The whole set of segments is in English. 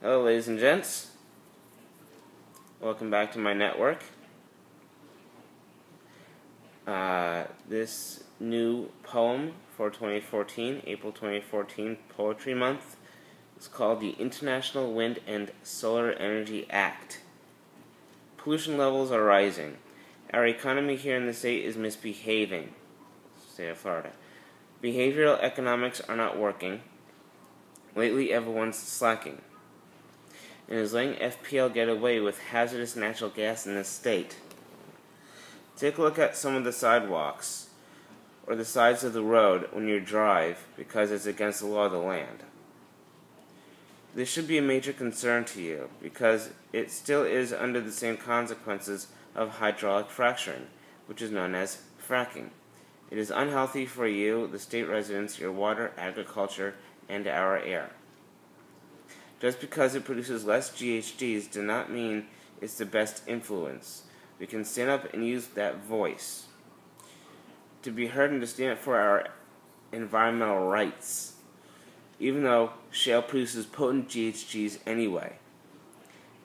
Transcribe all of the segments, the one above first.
Hello, ladies and gents. Welcome back to my network. Uh, this new poem for 2014, April 2014 Poetry Month, is called the International Wind and Solar Energy Act. Pollution levels are rising. Our economy here in the state is misbehaving. State of Florida. Behavioral economics are not working. Lately, everyone's slacking and is letting FPL get away with hazardous natural gas in this state. Take a look at some of the sidewalks or the sides of the road when you drive because it's against the law of the land. This should be a major concern to you because it still is under the same consequences of hydraulic fracturing, which is known as fracking. It is unhealthy for you, the state residents, your water, agriculture, and our air. Just because it produces less GHGs does not mean it's the best influence. We can stand up and use that voice to be heard and to stand up for our environmental rights, even though shale produces potent GHGs anyway.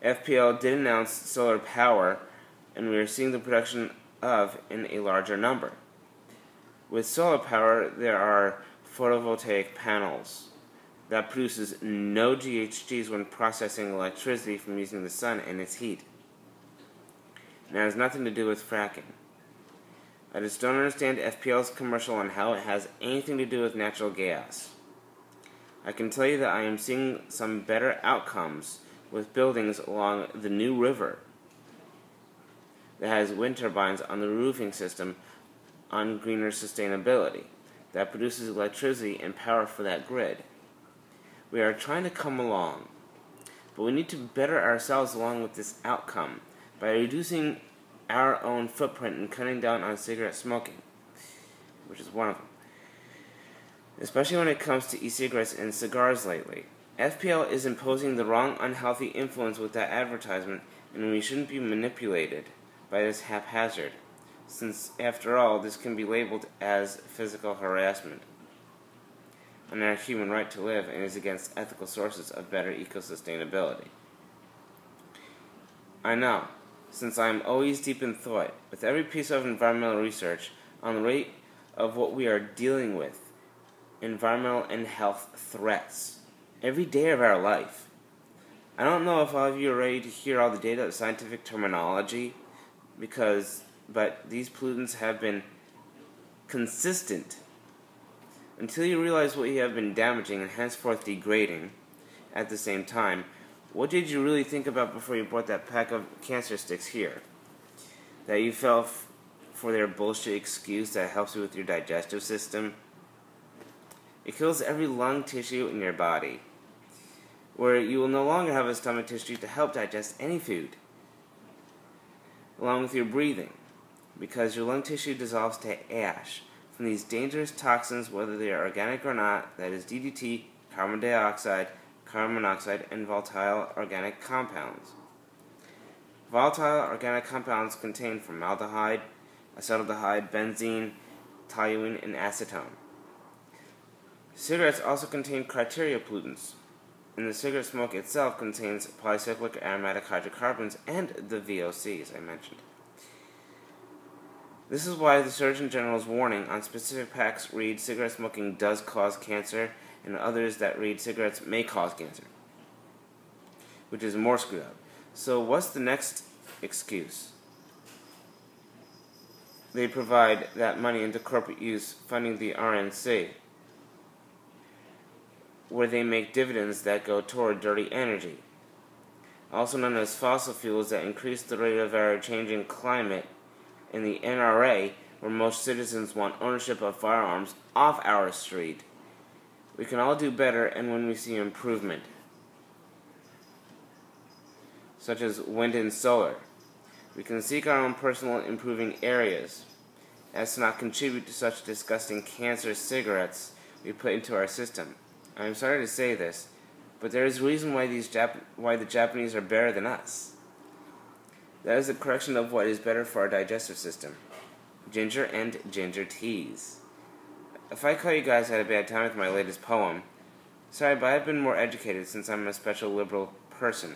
FPL did announce solar power, and we are seeing the production of in a larger number. With solar power, there are photovoltaic panels that produces no GHGs when processing electricity from using the sun and its heat. And has nothing to do with fracking. I just don't understand FPL's commercial on how it has anything to do with natural gas. I can tell you that I am seeing some better outcomes with buildings along the New River that has wind turbines on the roofing system on greener sustainability that produces electricity and power for that grid. We are trying to come along, but we need to better ourselves along with this outcome by reducing our own footprint and cutting down on cigarette smoking, which is one of them. Especially when it comes to e-cigarettes and cigars lately. FPL is imposing the wrong unhealthy influence with that advertisement, and we shouldn't be manipulated by this haphazard, since after all, this can be labeled as physical harassment on our human right to live and is against ethical sources of better eco-sustainability. I know, since I am always deep in thought, with every piece of environmental research on the rate of what we are dealing with, environmental and health threats, every day of our life. I don't know if all of you are ready to hear all the data of scientific terminology, because, but these pollutants have been consistent until you realize what you have been damaging and henceforth degrading at the same time, what did you really think about before you bought that pack of cancer sticks here? That you fell for their bullshit excuse that helps you with your digestive system? It kills every lung tissue in your body, where you will no longer have a stomach tissue to help digest any food, along with your breathing, because your lung tissue dissolves to ash from these dangerous toxins, whether they are organic or not, that is DDT, carbon dioxide, carbon monoxide, and volatile organic compounds. Volatile organic compounds contain formaldehyde, acetaldehyde, benzene, toluene, and acetone. Cigarettes also contain criteria pollutants, and the cigarette smoke itself contains polycyclic aromatic hydrocarbons and the VOCs I mentioned. This is why the Surgeon General's warning on specific packs read cigarette smoking does cause cancer, and others that read cigarettes may cause cancer, which is more screwed up. So, what's the next excuse? They provide that money into corporate use, funding the RNC, where they make dividends that go toward dirty energy, also known as fossil fuels that increase the rate of our changing climate in the NRA, where most citizens want ownership of firearms off our street. We can all do better and when we see improvement, such as wind and solar. We can seek our own personal improving areas, as to not contribute to such disgusting cancer cigarettes we put into our system. I am sorry to say this, but there is a reason why these Jap- why the Japanese are better than us. That is a correction of what is better for our digestive system. Ginger and ginger teas. If I caught you guys had a bad time with my latest poem, Sorry, but I've been more educated since I'm a special liberal person.